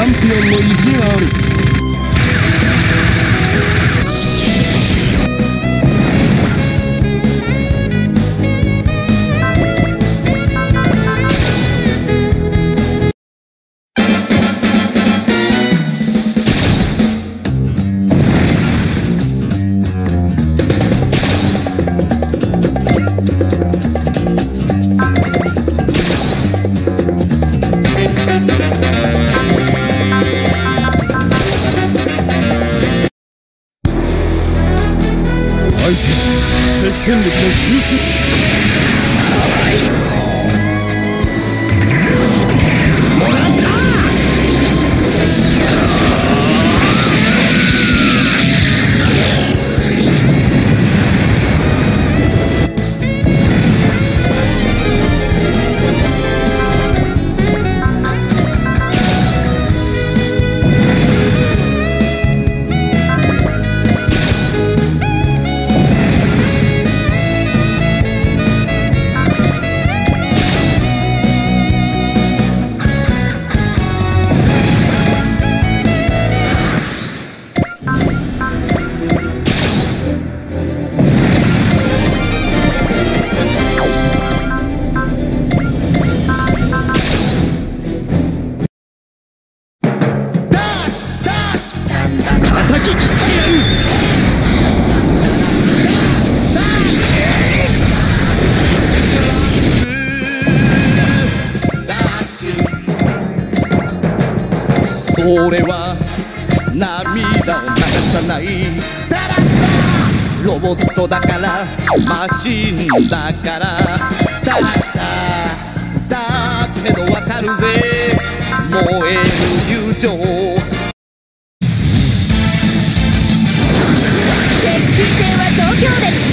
Campeón 戦力の中枢。俺は涙を流さない。ロボットだからマシンだからだだだけどわかるぜ。燃える友情。強です。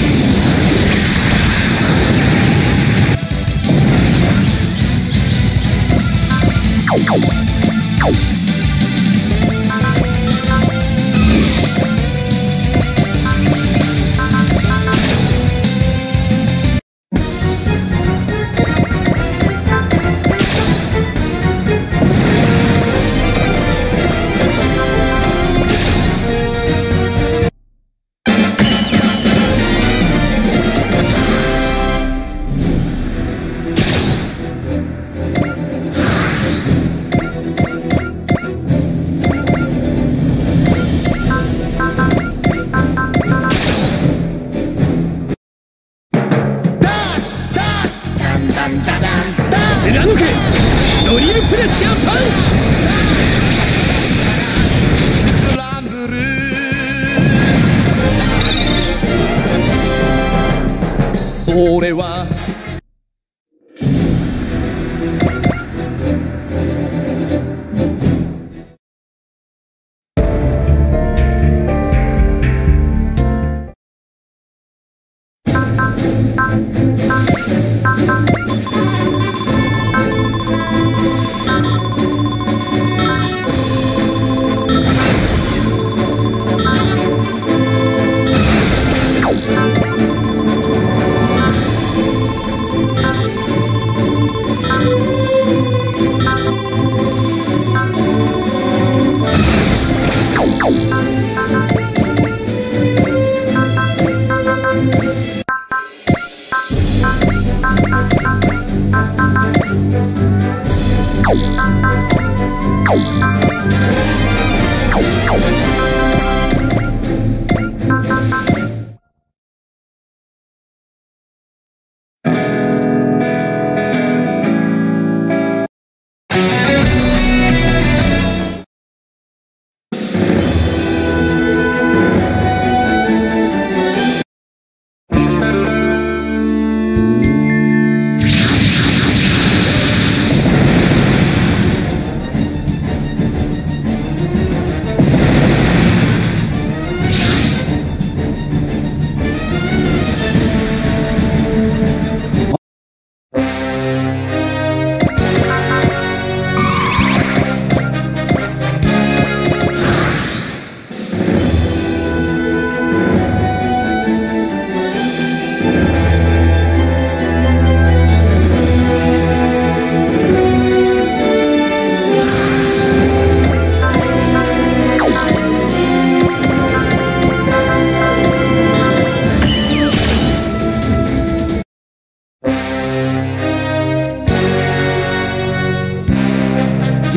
俺は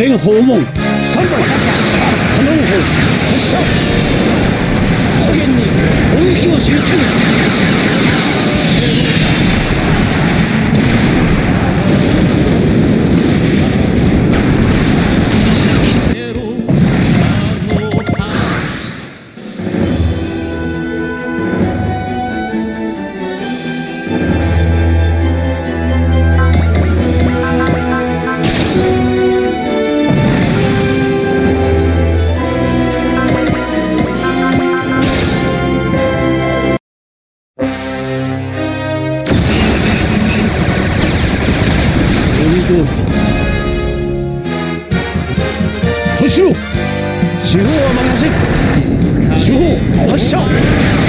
全訪問スタンバイ可能砲発射。左舷に攻撃を集中発射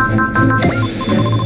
やった!